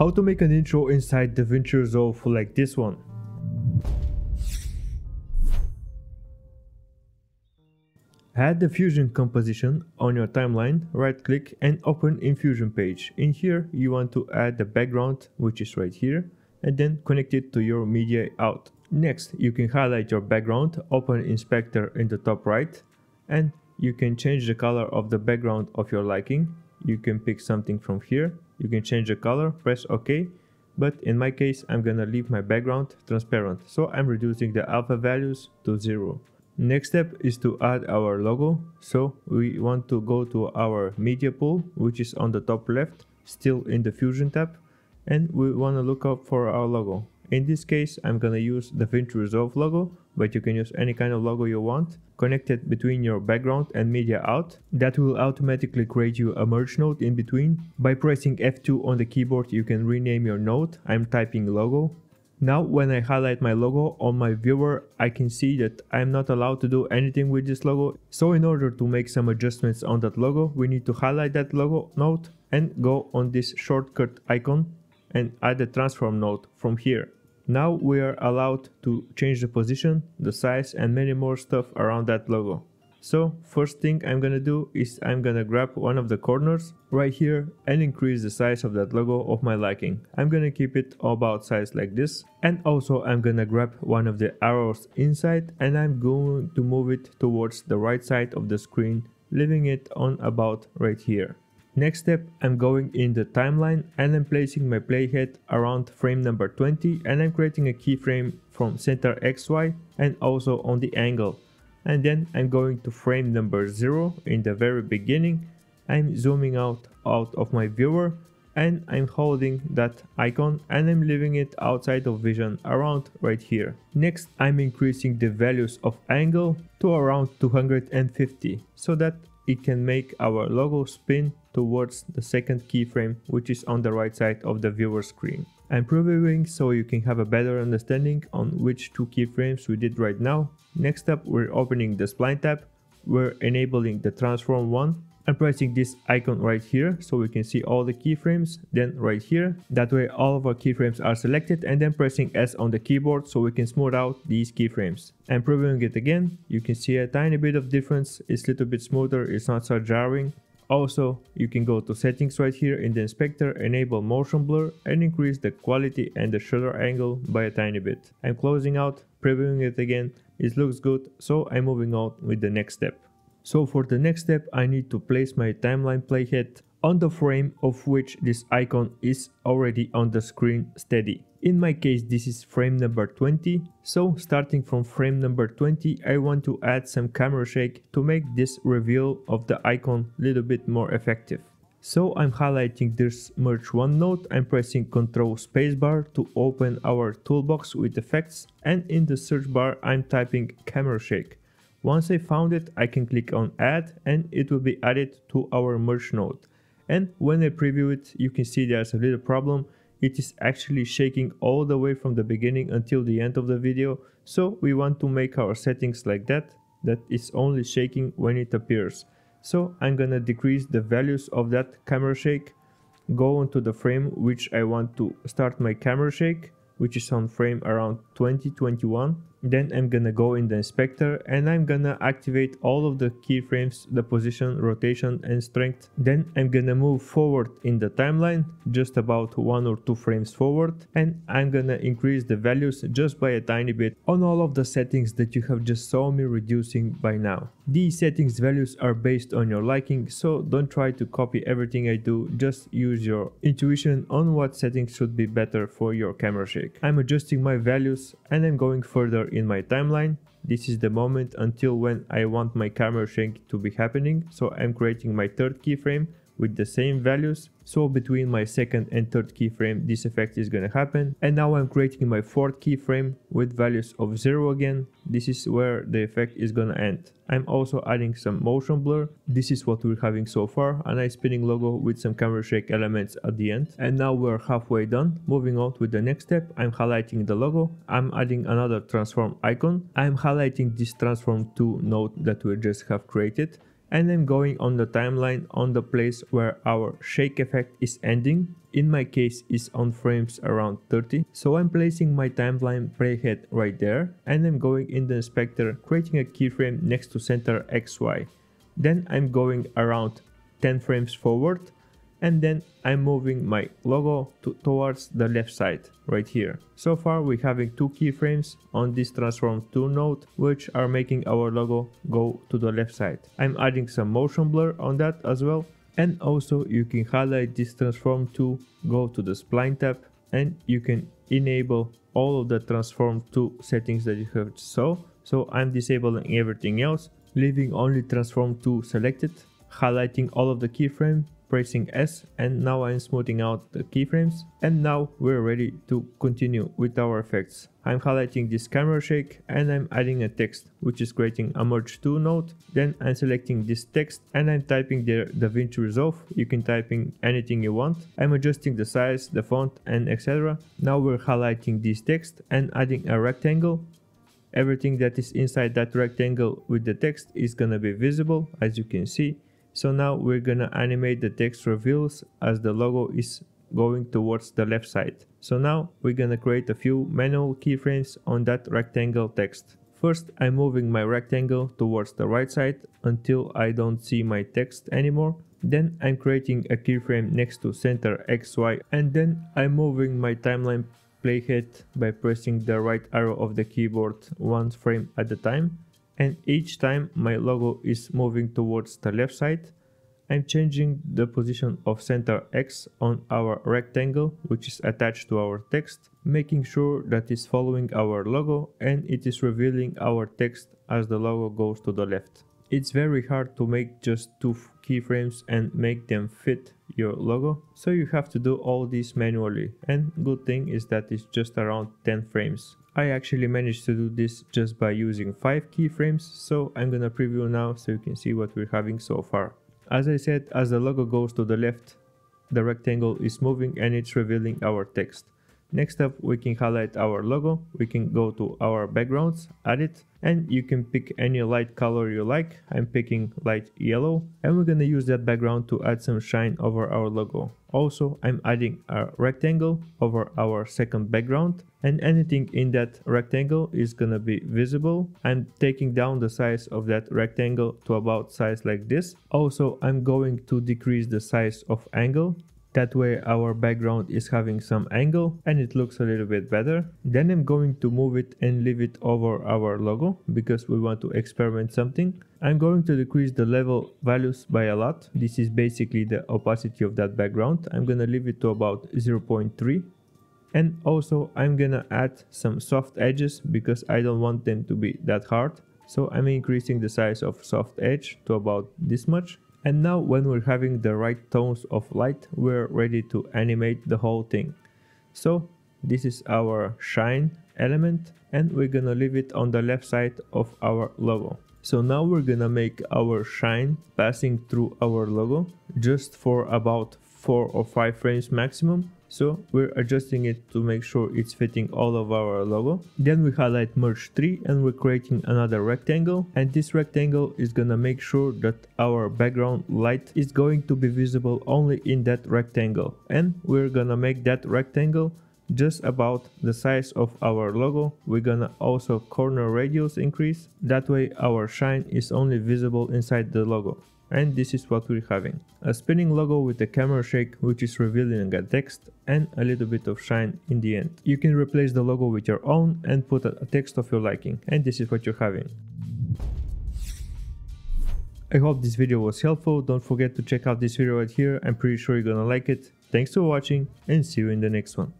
How to make an intro inside DaVinci Resolve like this one. Add the Fusion composition on your timeline, right click and open in Fusion page. In here you want to add the background which is right here and then connect it to your media out. Next you can highlight your background, open inspector in the top right and you can change the color of the background of your liking. You can pick something from here, you can change the color, press OK but in my case I'm gonna leave my background transparent so I'm reducing the alpha values to 0. Next step is to add our logo. So we want to go to our media pool, which is on the top left, still in the Fusion tab. And we want to look up for our logo. In this case, I'm gonna use the Resolve logo, but you can use any kind of logo you want. Connect it between your background and media out. That will automatically create you a merge node in between. By pressing F2 on the keyboard, you can rename your node. I'm typing logo now when I highlight my logo on my viewer, I can see that I'm not allowed to do anything with this logo. So in order to make some adjustments on that logo, we need to highlight that logo node and go on this shortcut icon and add the transform node from here. Now we are allowed to change the position, the size and many more stuff around that logo. So first thing I'm gonna do is I'm gonna grab one of the corners right here and increase the size of that logo of my liking. I'm gonna keep it about size like this and also I'm gonna grab one of the arrows inside and I'm going to move it towards the right side of the screen leaving it on about right here. Next step, I'm going in the timeline and I'm placing my playhead around frame number 20 and I'm creating a keyframe from center XY and also on the angle and then I'm going to frame number 0 in the very beginning I'm zooming out out of my viewer and I'm holding that icon and I'm leaving it outside of vision around right here. Next I'm increasing the values of angle to around 250 so that it can make our logo spin towards the second keyframe which is on the right side of the viewer screen. I'm previewing so you can have a better understanding on which two keyframes we did right now. Next up we're opening the spline tab, we're enabling the transform one. I'm pressing this icon right here so we can see all the keyframes then right here. That way all of our keyframes are selected and then pressing S on the keyboard so we can smooth out these keyframes. And previewing it again. You can see a tiny bit of difference. It's a little bit smoother. It's not so jarring also, you can go to settings right here in the inspector, enable motion blur and increase the quality and the shutter angle by a tiny bit. I'm closing out, previewing it again, it looks good, so I'm moving on with the next step. So for the next step, I need to place my timeline playhead on the frame of which this icon is already on the screen steady. In my case this is frame number 20, so starting from frame number 20 I want to add some camera shake to make this reveal of the icon a little bit more effective. So I'm highlighting this merge one node, I'm pressing Ctrl spacebar to open our toolbox with effects and in the search bar I'm typing camera shake. Once I found it I can click on add and it will be added to our merge node. And when I preview it you can see there's a little problem it is actually shaking all the way from the beginning until the end of the video so we want to make our settings like that that it's only shaking when it appears. So I'm gonna decrease the values of that camera shake go into the frame which I want to start my camera shake which is on frame around 2021 then I'm gonna go in the inspector and I'm gonna activate all of the keyframes, the position, rotation and strength. Then I'm gonna move forward in the timeline, just about one or two frames forward. And I'm gonna increase the values just by a tiny bit on all of the settings that you have just saw me reducing by now. These settings values are based on your liking, so don't try to copy everything I do, just use your intuition on what settings should be better for your camera shake. I'm adjusting my values and I'm going further in my timeline. This is the moment until when I want my camera shake to be happening. So I'm creating my third keyframe with the same values. So between my second and third keyframe this effect is gonna happen. And now I'm creating my fourth keyframe with values of 0 again. This is where the effect is gonna end. I'm also adding some motion blur. This is what we're having so far. A nice spinning logo with some camera shake elements at the end. And now we're halfway done. Moving on with the next step I'm highlighting the logo. I'm adding another transform icon. I'm highlighting this transform 2 node that we just have created and I'm going on the timeline on the place where our shake effect is ending in my case is on frames around 30. So I'm placing my timeline playhead right there and I'm going in the inspector creating a keyframe next to center XY. Then I'm going around 10 frames forward and then I'm moving my logo to, towards the left side right here. So far we're having two keyframes on this transform 2 node which are making our logo go to the left side. I'm adding some motion blur on that as well and also you can highlight this transform 2, go to the spline tab and you can enable all of the transform 2 settings that you have saw. So I'm disabling everything else, leaving only transform 2 selected, highlighting all of the keyframe pressing S and now I'm smoothing out the keyframes and now we're ready to continue with our effects. I'm highlighting this camera shake and I'm adding a text which is creating a merge 2 node. Then I'm selecting this text and I'm typing the DaVinci Resolve. You can type in anything you want. I'm adjusting the size, the font and etc. Now we're highlighting this text and adding a rectangle everything that is inside that rectangle with the text is gonna be visible as you can see so now we're gonna animate the text reveals as the logo is going towards the left side. So now we're gonna create a few manual keyframes on that rectangle text. First I'm moving my rectangle towards the right side until I don't see my text anymore. Then I'm creating a keyframe next to center XY and then I'm moving my timeline playhead by pressing the right arrow of the keyboard one frame at a time and each time my logo is moving towards the left side, I'm changing the position of center X on our rectangle which is attached to our text, making sure that it's following our logo and it is revealing our text as the logo goes to the left. It's very hard to make just two keyframes and make them fit your logo, so you have to do all this manually and good thing is that it's just around 10 frames. I actually managed to do this just by using 5 keyframes, so I'm gonna preview now so you can see what we're having so far. As I said, as the logo goes to the left, the rectangle is moving and it's revealing our text. Next up, we can highlight our logo, we can go to our backgrounds, add it, and you can pick any light color you like. I'm picking light yellow, and we're gonna use that background to add some shine over our logo. Also, I'm adding a rectangle over our second background, and anything in that rectangle is gonna be visible. I'm taking down the size of that rectangle to about size like this. Also, I'm going to decrease the size of angle that way our background is having some angle and it looks a little bit better. Then I'm going to move it and leave it over our logo because we want to experiment something. I'm going to decrease the level values by a lot. This is basically the opacity of that background. I'm gonna leave it to about 0.3 and also I'm gonna add some soft edges because I don't want them to be that hard. So I'm increasing the size of soft edge to about this much and now when we're having the right tones of light, we're ready to animate the whole thing. So this is our shine element and we're gonna leave it on the left side of our logo. So now we're gonna make our shine passing through our logo just for about 4 or 5 frames maximum so we're adjusting it to make sure it's fitting all of our logo. Then we highlight merge 3 and we're creating another rectangle and this rectangle is gonna make sure that our background light is going to be visible only in that rectangle and we're gonna make that rectangle just about the size of our logo. We're gonna also corner radius increase. That way our shine is only visible inside the logo and this is what we're having. A spinning logo with a camera shake which is revealing a text and a little bit of shine in the end. You can replace the logo with your own and put a text of your liking and this is what you're having. I hope this video was helpful, don't forget to check out this video right here, I'm pretty sure you're gonna like it. Thanks for watching and see you in the next one.